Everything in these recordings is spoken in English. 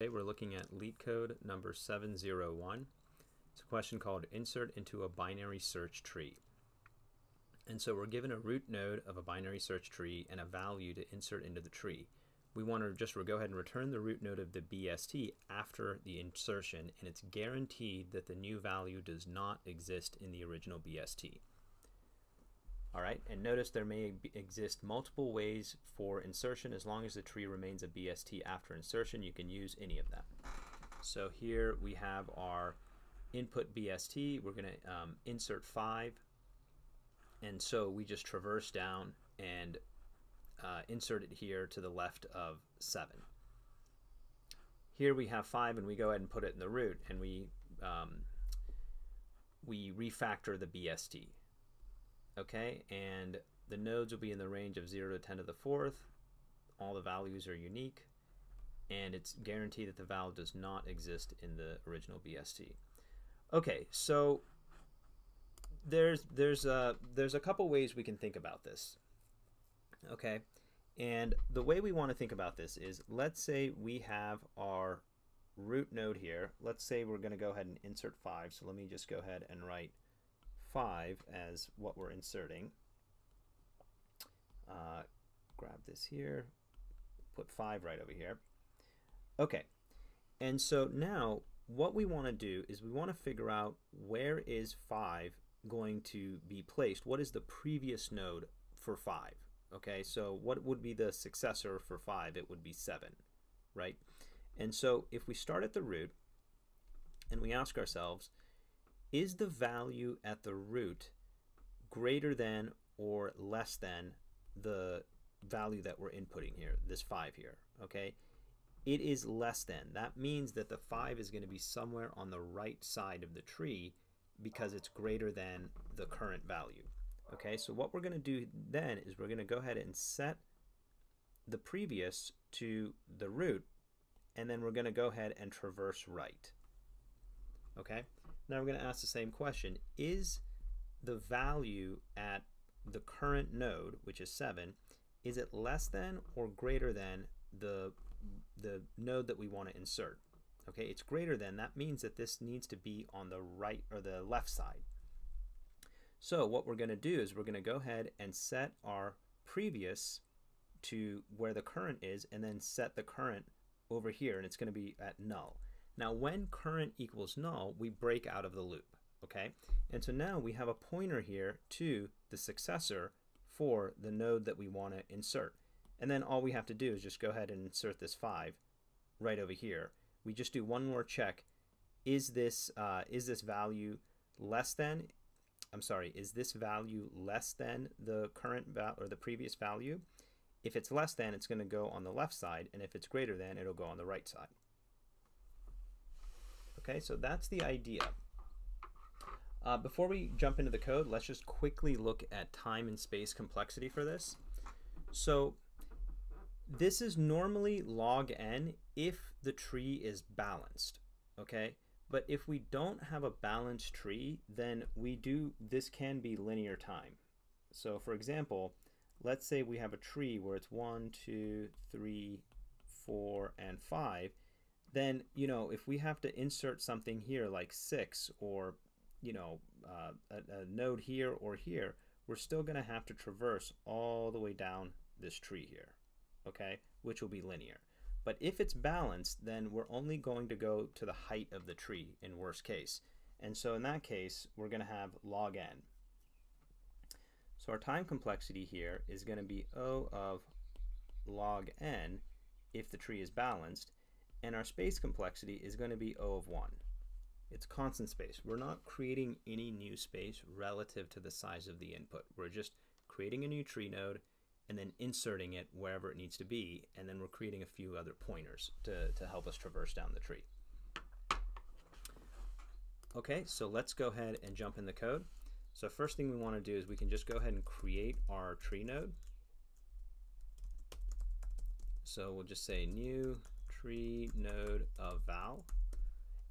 Today we're looking at LeetCode number 701. It's a question called Insert into a Binary Search Tree. And so we're given a root node of a binary search tree and a value to insert into the tree. We want to just go ahead and return the root node of the BST after the insertion, and it's guaranteed that the new value does not exist in the original BST. All right, and notice there may exist multiple ways for insertion. As long as the tree remains a BST after insertion, you can use any of them. So here we have our input BST. We're going to um, insert 5. And so we just traverse down and uh, insert it here to the left of 7. Here we have 5 and we go ahead and put it in the root and we, um, we refactor the BST okay and the nodes will be in the range of 0 to 10 to the fourth. All the values are unique and it's guaranteed that the value does not exist in the original BST okay so there's there's a there's a couple ways we can think about this okay? And the way we want to think about this is let's say we have our root node here. Let's say we're going to go ahead and insert 5 so let me just go ahead and write 5 as what we're inserting. Uh, grab this here, put 5 right over here. Okay, and so now what we want to do is we want to figure out where is 5 going to be placed. What is the previous node for 5? Okay, so what would be the successor for 5? It would be 7, right? And so if we start at the root and we ask ourselves, is the value at the root greater than or less than the value that we're inputting here, this 5 here, okay? It is less than. That means that the 5 is going to be somewhere on the right side of the tree because it's greater than the current value. Okay, so what we're going to do then is we're going to go ahead and set the previous to the root, and then we're going to go ahead and traverse right. Okay, now we're going to ask the same question. Is the value at the current node, which is 7, is it less than or greater than the, the node that we want to insert? Okay, it's greater than. That means that this needs to be on the right or the left side. So what we're going to do is we're going to go ahead and set our previous to where the current is and then set the current over here and it's going to be at null. Now when current equals null, we break out of the loop, okay? And so now we have a pointer here to the successor for the node that we want to insert. And then all we have to do is just go ahead and insert this 5 right over here. We just do one more check. Is this, uh, is this value less than, I'm sorry, is this value less than the current value or the previous value? If it's less than, it's going to go on the left side, and if it's greater than, it'll go on the right side. Okay, so that's the idea. Uh, before we jump into the code, let's just quickly look at time and space complexity for this. So this is normally log n if the tree is balanced, okay? But if we don't have a balanced tree, then we do, this can be linear time. So for example, let's say we have a tree where it's one, two, three, four, and five, then you know if we have to insert something here like 6 or you know uh, a, a node here or here we're still going to have to traverse all the way down this tree here okay which will be linear. But if it's balanced then we're only going to go to the height of the tree in worst case. And so in that case we're going to have log n. So our time complexity here is going to be O of log n if the tree is balanced and our space complexity is going to be O of 1. It's constant space. We're not creating any new space relative to the size of the input. We're just creating a new tree node and then inserting it wherever it needs to be, and then we're creating a few other pointers to, to help us traverse down the tree. Okay, so let's go ahead and jump in the code. So first thing we want to do is we can just go ahead and create our tree node. So we'll just say new tree node of val.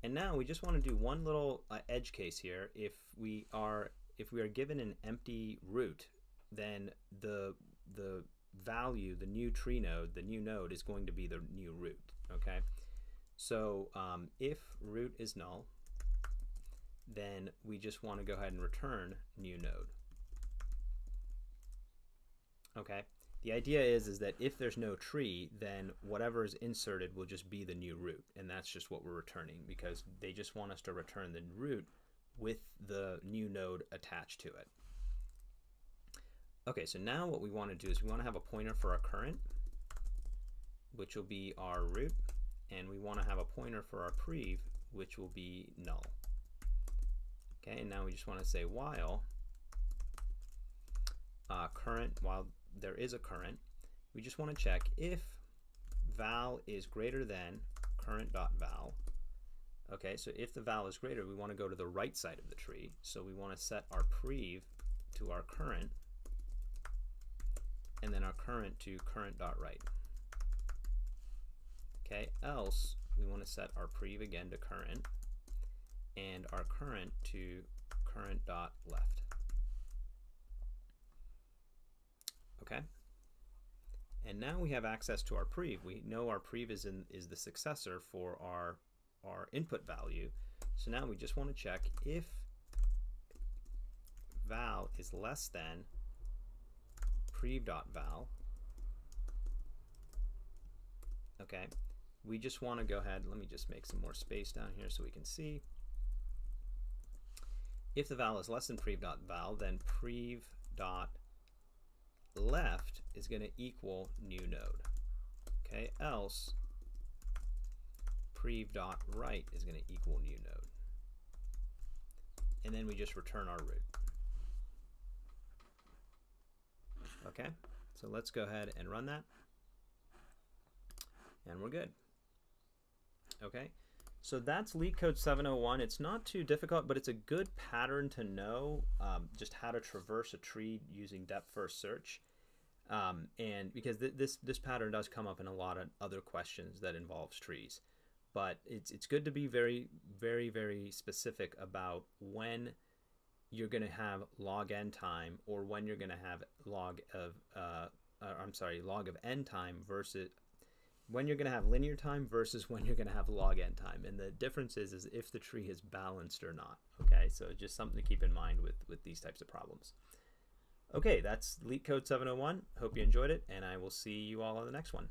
And now we just want to do one little uh, edge case here. If we are if we are given an empty root, then the the value, the new tree node, the new node is going to be the new root. Okay. So um, if root is null, then we just want to go ahead and return new node. Okay. The idea is is that if there's no tree, then whatever is inserted will just be the new root, and that's just what we're returning because they just want us to return the root with the new node attached to it. Okay, so now what we want to do is we want to have a pointer for our current, which will be our root, and we want to have a pointer for our prev, which will be null. Okay, and now we just want to say while uh, current, while there is a current, we just want to check if val is greater than current.val. Okay, so if the val is greater, we want to go to the right side of the tree. So we want to set our prev to our current, and then our current to current.right. Okay, else we want to set our prev again to current, and our current to current.left. Okay. And now we have access to our prev. We know our prev is, in, is the successor for our, our input value. So now we just want to check if val is less than prev.val. Okay, we just want to go ahead, let me just make some more space down here so we can see. If the val is less than prev.val, then prev.val left is going to equal new node. Okay, else prev dot right is going to equal new node. And then we just return our root. Okay, so let's go ahead and run that. And we're good. Okay, so that's LeetCode 701. It's not too difficult, but it's a good pattern to know um, just how to traverse a tree using depth first search. Um, and because th this this pattern does come up in a lot of other questions that involves trees, but it's it's good to be very very very specific about when you're going to have log n time or when you're going to have log of uh, uh, I'm sorry log of n time versus when you're going to have linear time versus when you're going to have log n time. And the difference is is if the tree is balanced or not okay? So just something to keep in mind with with these types of problems Okay, that's LeetCode 701. Hope you enjoyed it, and I will see you all on the next one.